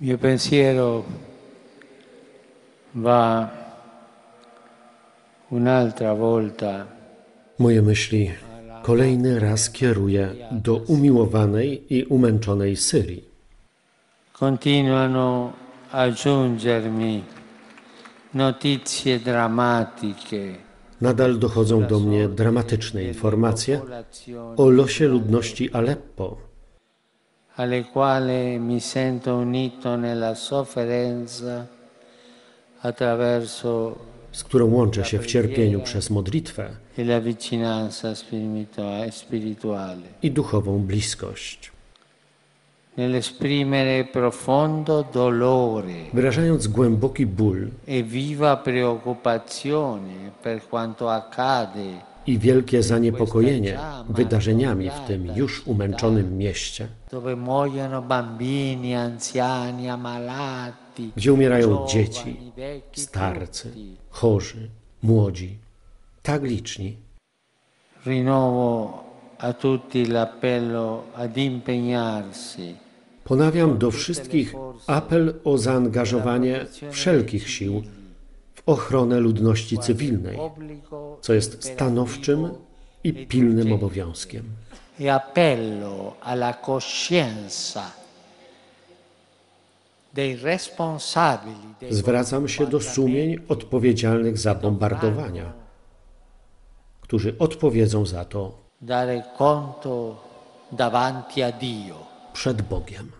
mio pensiero va un'altra volta Moje myśli kolejny raz kieruję do umiłowanej i umęczonej Syrii. continuano a giungermi notizie drammatiche Nadal dochodzą do mnie dramatyczne informacje o losie ludności Aleppo, alle quali mi sento unito nella sofferenza attraverso z którą łączę się w cierpieniu przez modlitwę e i duchową bliskość. nell'esprimere profondo dolore Wyrażając głęboki ból e viva preoccupazione per quanto accade i wielkie zaniepokojenie wydarzeniami w tym już umęczonym mieście, gdzie umierają dzieci, starcy, chorzy, młodzi, tak liczni. Ponawiam do wszystkich apel o zaangażowanie wszelkich sił w ochronę ludności cywilnej, co jest stanowczym i pilnym obowiązkiem. e appello alla coscienza dei responsabili dei Zwracam się do sumień odpowiedzialnych za bombardowania, którzy odpowiedzą za to przed Bogiem.